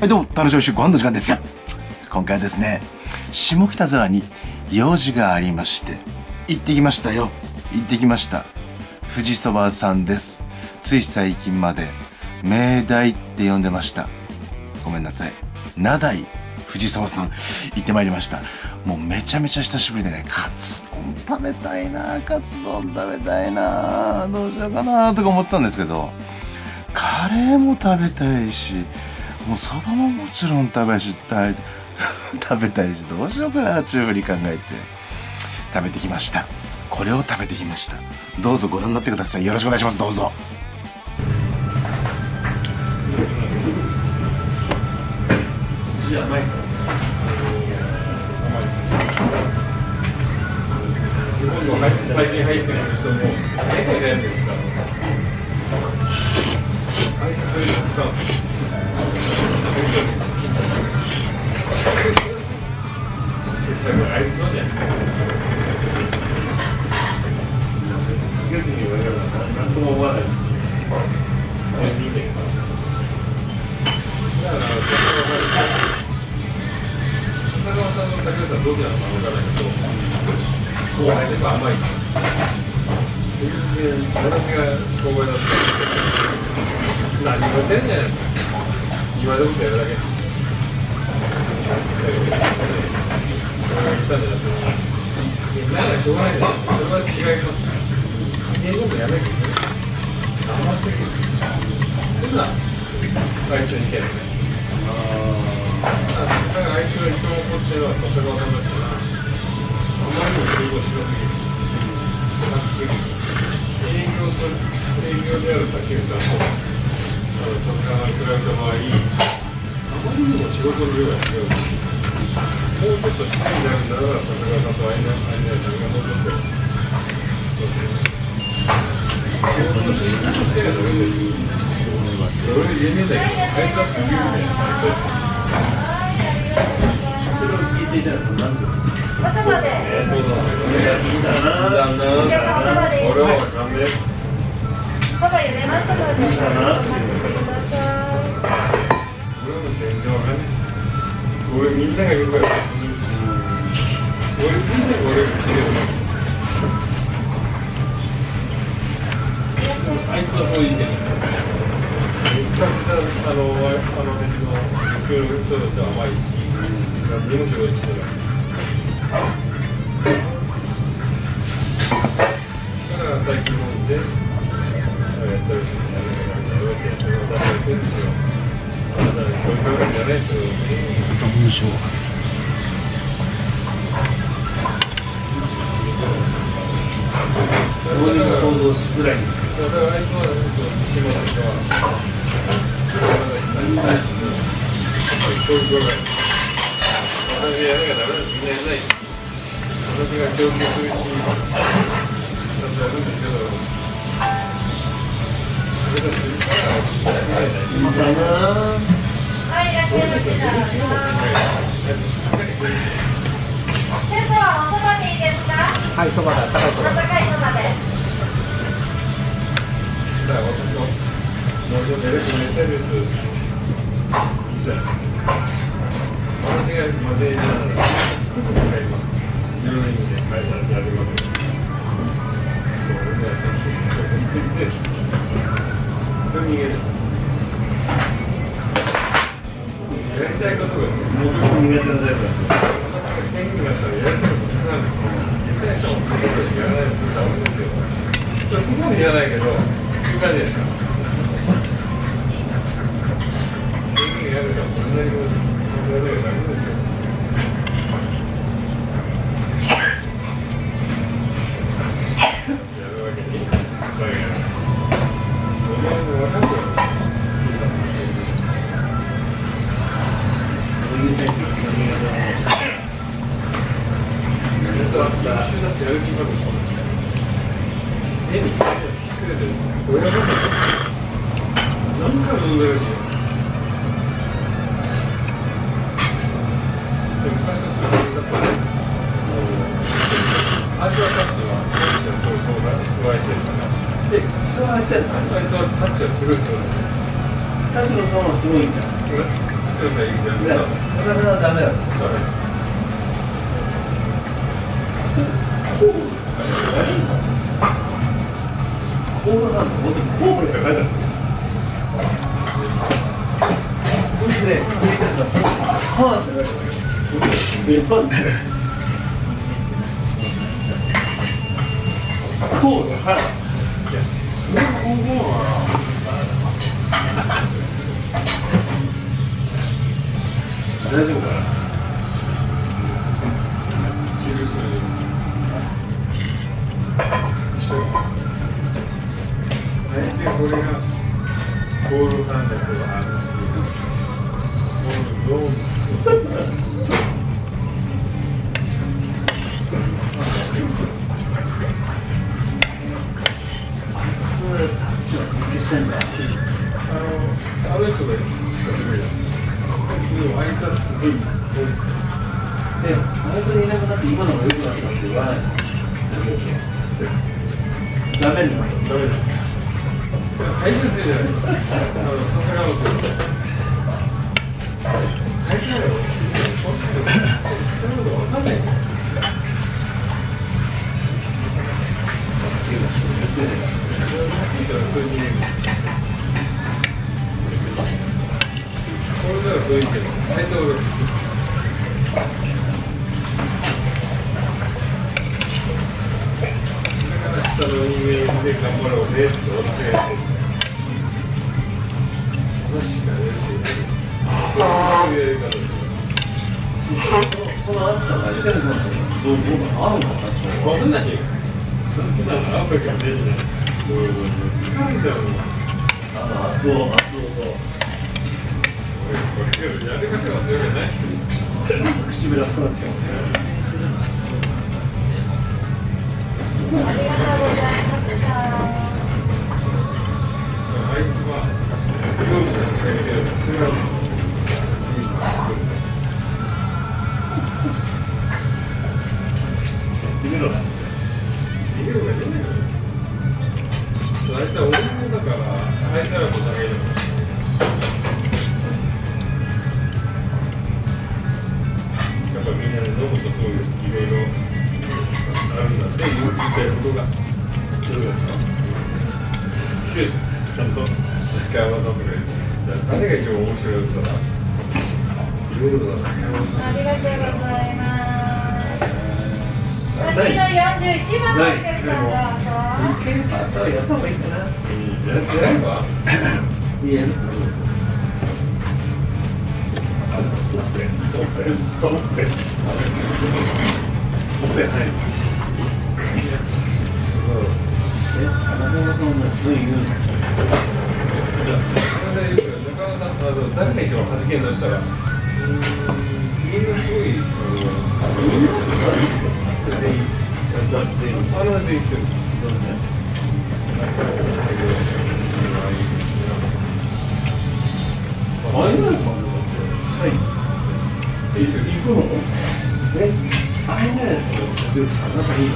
はいどうも楽しみしご飯の時間ですよ。今回はですね下北沢に用事がありまして行ってきましたよ。行ってきました。富士そばさんです。つい最近まで明大って呼んでました。ごめんなさい。名代富士そばさん行ってまいりました。もうめちゃめちゃ久しぶりでねカツ丼食べたいなカツ丼食べたいなどうしようかなとか思ってたんですけどカレーも食べたいしもうそばももちろん食べしたい 食べたいしどうしようかなっていうふうに考えて食べてきました。これを食べてきました。どうぞご覧になってください。よろしくお願いします。どうぞ。今度最近入ってない人も結構いないんですかあいつそうじゃん月に言われるから何も思わないあれ見てんの竹内さんどうないでも甘言われることやるだけ言ったんなんかしょうがないでそれ。は違います英語もやめるけど甘すぎるそんなあいつにいけないだからあいつが一番怒ってるのは笹川さんだったらあまりにも集合しなすぎるすぎる営業と営業である竹内さんもあの笹川に比べた場合あまりにも仕事量が違うもうちょっとしっかりなるんだから笹川さんと相田さんがもうちょっと仕事の仕事してがダメです俺言えねえんだけどあいつはすげえみたいなそれを聞いていたら何て言うんで。そうだね。だな。だな。俺はなんで。パパ茹でましたので。俺みんなが言うから。俺みんなが俺が好きだあいつはそういう意見めちゃくちゃあのあの辺の人たちは甘いし、何にも仕事してない。だから最近飲んで、やったりして、やめながらやってやってるだけですよ。あなたに教育があるんですよ。文章どうにか想像しづらいんですか、私がやらなきゃダメだし、みんなやらないし、私が教育するし、ちゃんとやるんですけど、はい、いらっしゃいませ。先生はおそば。だ、高いそば。温かいそばで。だ。から私も、もうちょっとやる気になりたいです。私がマネージャーなら、すぐに帰ります。10人で帰らやります。そうね。やりたいことが、もう苦手なタイプだ私が元気になったらやりたいことなんですよ。やりたい人もやらない人もいるんですよ。すごいやらないけど、いかじですか？そういうふうにやるから、そんなに人はしてんのあいつはタッチはすごいそうだ。ね。タチのゾーンはすごいんだ。しろさいいん。いやそれはダメだ。コールなんて本当にコールって書いてあるそれではぁって書いてあるでパンってコールは大丈夫かな？来週これがコール感覚はあるし、コールゾーン。してんだあの、あの人がいる。あいつはすごいそうですよ。で、本当にいなくなって今のが良くなったって言わないのダメなのダメなの配信するですか？あの、さすがの。下の人間で頑張ろうねって思って話がねそういうやり方ですその暑さが出てるのどう合うのかなわかんないそんなのアプリから出ていうのあの圧を圧をと俺これやり方が忘れてない唇がそうなっちゃうねありがとうございます。あい誰が一番面白いって言ったらいろいろだありがとうございます。次の41番のお客さんどうぞ。受けるパターンやった方がいいかなやってないわいやあストップストップストップオペ入るえ、花澤さんもそうい誰が一番弾けになったらうんみんなすごいあのみんな全員だって全員言ってるそうねあれなんですかはいえ、行くのえ、あれじゃないですかよくさ、仲いいの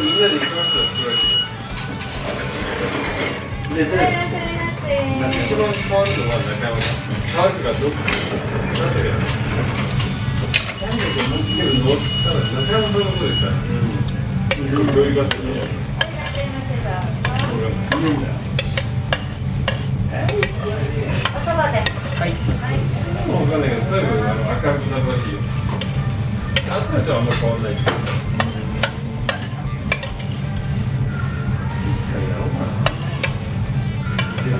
みんなで行きましたって言われてで、いらっしゃいませ。一番変わるの中山さん変わるかどうかなんでなんでこんなしてるのたら中山さんのことでさどういうからっしゃいませどうぞ。俺はいいんだよおそばで。はいはい。わかんないけど、とにかくあの明るくなるらしいよ。あった人はあんまり変わんない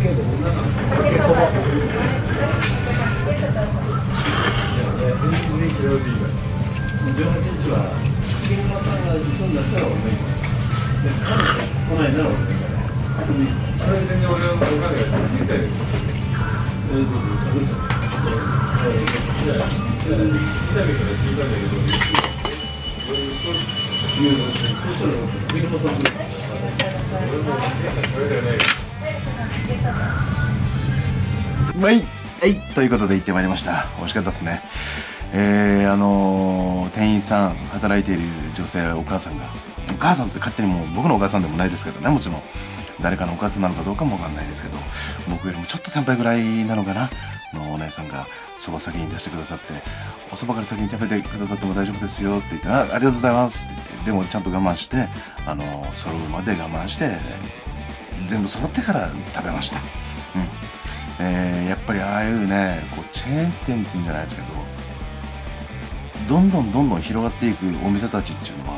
けだしはい、お待たせしました。うまいねまだに行かない。来てもらうだけでいいから絶対行くよ。2万円だけ出してもらえばいいなんで行かなきゃいけないのすぐか指も顔わかんないこれさ、福城行ってんのが、だけど、そば。はい。ちょっとどうぞ。全然嫌うでいいから。18日は金馬さんが行くんだったら俺も行きますで彼女来ないなら俺も行かないそれ全然俺が小さいです。えーとあれですよえーじゃあじゃあ伊丹から聞いたんだけどそしたら上沼さんと俺もそれだよねはい、はい、ということで行ってまいりました。美味しかったですね。えー、あのー店員さん、働いている女性、お母さんが、お母さんって勝手にもう僕のお母さんでもないですけどね、もちろん。誰かのお母さんなのかどうかもわかんないですけど、僕よりもちょっと先輩ぐらいなのかな、のお姉さんが、そば先に出してくださって、おそばから先に食べてくださっても大丈夫ですよって言って、あありがとうございますって言って、でもちゃんと我慢して、あの揃うまで我慢して、全部揃ってから食べました。うん。えーやっぱりああいうねこうチェーン店っていうんじゃないですけどどんどんどんどん広がっていくお店たちっていうのは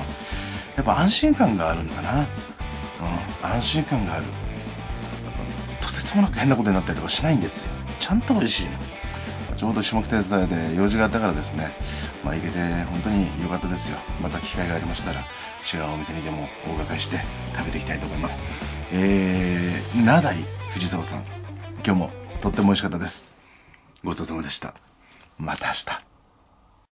やっぱ安心感があるんだな、うん、安心感がある。とてつもなく変なことになったりとかしないんですよ。ちゃんと美味しいの。ちょうど下北沢で用事があったからですね。まあ行けて本当に良かったですよ。また機会がありましたら違うお店にでも大掛かりして食べていきたいと思います。えー、名代藤沢さん今日もとっても美味しかったです。ごちそうさまでした。また明日。